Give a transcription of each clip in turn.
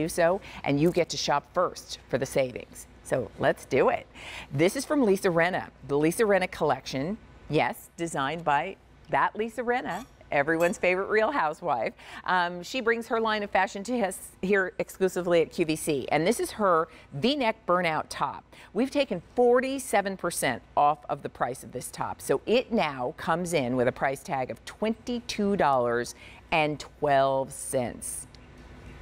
do so, and you get to shop first for the savings. So let's do it. This is from Lisa Rinna, the Lisa Rinna collection. Yes, designed by that Lisa Rinna everyone's favorite Real Housewife. Um, she brings her line of fashion to us here exclusively at QVC. And this is her V-neck burnout top. We've taken 47% off of the price of this top. So it now comes in with a price tag of $22.12.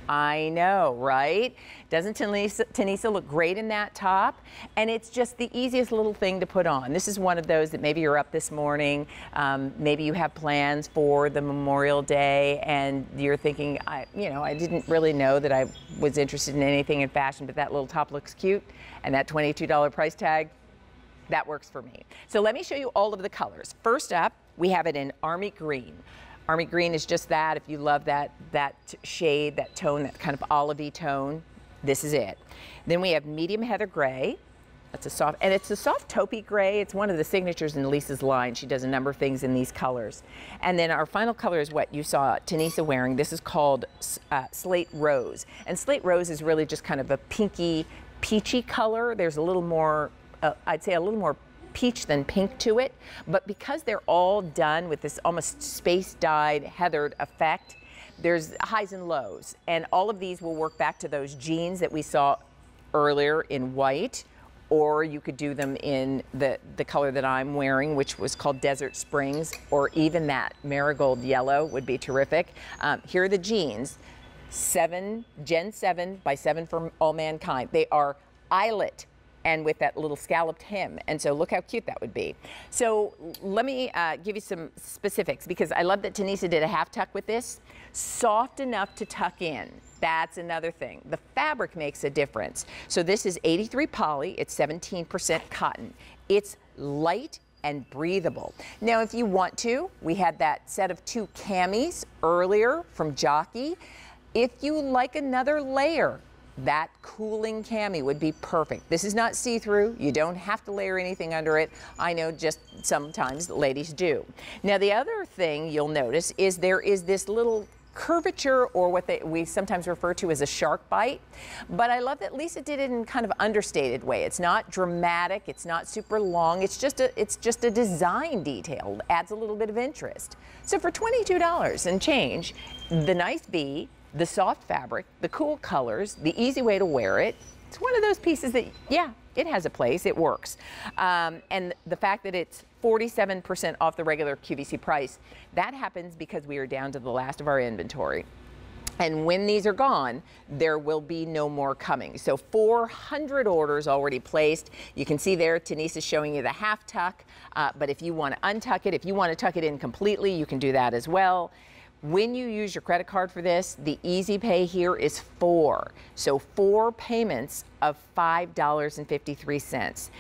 I know, right? Doesn't Tanisa, Tanisa look great in that top? And it's just the easiest little thing to put on. This is one of those that maybe you're up this morning, um, maybe you have plans for the Memorial Day, and you're thinking, I, you know, I didn't really know that I was interested in anything in fashion, but that little top looks cute, and that $22 price tag, that works for me. So let me show you all of the colors. First up, we have it in Army Green. Army green is just that. If you love that, that shade, that tone, that kind of olivey tone, this is it. Then we have medium heather gray. That's a soft, and it's a soft taupey gray. It's one of the signatures in Lisa's line. She does a number of things in these colors. And then our final color is what you saw Tanisa wearing. This is called uh, Slate Rose. And Slate Rose is really just kind of a pinky, peachy color. There's a little more, uh, I'd say a little more peach than pink to it. But because they're all done with this almost space dyed heathered effect, there's highs and lows. And all of these will work back to those jeans that we saw earlier in white or you could do them in the, the color that I'm wearing, which was called Desert Springs, or even that marigold yellow would be terrific. Um, here are the jeans, seven, Gen 7 by 7 for All Mankind. They are eyelet and with that little scalloped hem. And so look how cute that would be. So let me uh, give you some specifics because I love that Tanisa did a half tuck with this. Soft enough to tuck in. That's another thing. The fabric makes a difference. So this is 83 poly, it's 17% cotton. It's light and breathable. Now, if you want to, we had that set of two camis earlier from Jockey. If you like another layer, that cooling cami would be perfect. This is not see-through. You don't have to layer anything under it. I know just sometimes ladies do. Now the other thing you'll notice is there is this little curvature or what they, we sometimes refer to as a shark bite. But I love that Lisa did it in kind of understated way. It's not dramatic. It's not super long. It's just a, it's just a design detail. Adds a little bit of interest. So for $22 and change, the nice V the soft fabric, the cool colors, the easy way to wear it. It's one of those pieces that, yeah, it has a place, it works. Um, and the fact that it's 47% off the regular QVC price, that happens because we are down to the last of our inventory. And when these are gone, there will be no more coming. So 400 orders already placed. You can see there, Tanisa is showing you the half tuck. Uh, but if you want to untuck it, if you want to tuck it in completely, you can do that as well. When you use your credit card for this, the easy pay here is four. So four payments of $5.53.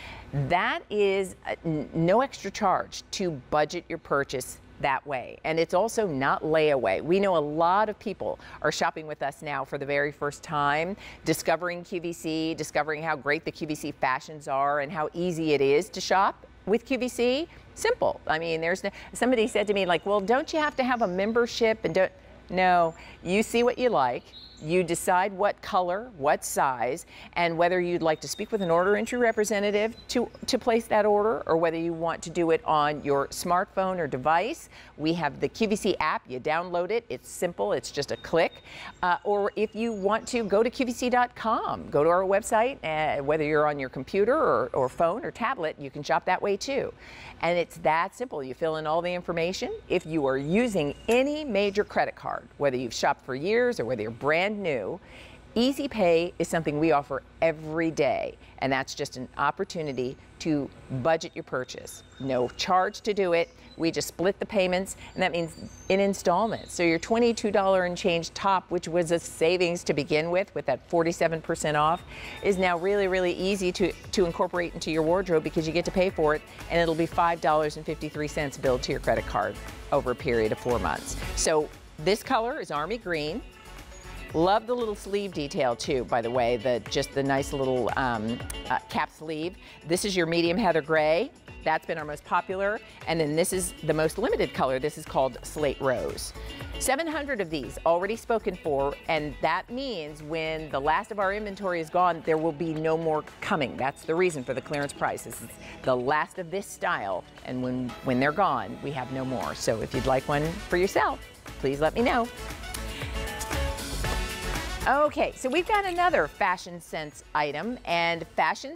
That is uh, no extra charge to budget your purchase that way. And it's also not layaway. We know a lot of people are shopping with us now for the very first time, discovering QVC, discovering how great the QVC fashions are and how easy it is to shop with QVC, simple. I mean, there's no, somebody said to me like, well, don't you have to have a membership and don't, no, you see what you like. You decide what color, what size, and whether you'd like to speak with an order entry representative to, to place that order or whether you want to do it on your smartphone or device. We have the QVC app. You download it. It's simple. It's just a click. Uh, or if you want to, go to QVC.com. Go to our website. Uh, whether you're on your computer or, or phone or tablet, you can shop that way too. And it's that simple. You fill in all the information. If you are using any major credit card, whether you've shopped for years or whether you're brand brand new. Easy Pay is something we offer every day, and that's just an opportunity to budget your purchase. No charge to do it. We just split the payments, and that means in installments. So your $22 and change top, which was a savings to begin with, with that 47% off, is now really, really easy to, to incorporate into your wardrobe because you get to pay for it, and it'll be $5.53 billed to your credit card over a period of four months. So this color is Army Green. Love the little sleeve detail too, by the way, the just the nice little um, uh, cap sleeve. This is your medium heather gray. That's been our most popular. And then this is the most limited color. This is called Slate Rose. 700 of these already spoken for, and that means when the last of our inventory is gone, there will be no more coming. That's the reason for the clearance price. This is the last of this style, and when, when they're gone, we have no more. So if you'd like one for yourself, please let me know. Okay, so we've got another fashion sense item, and fashion